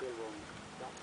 They will not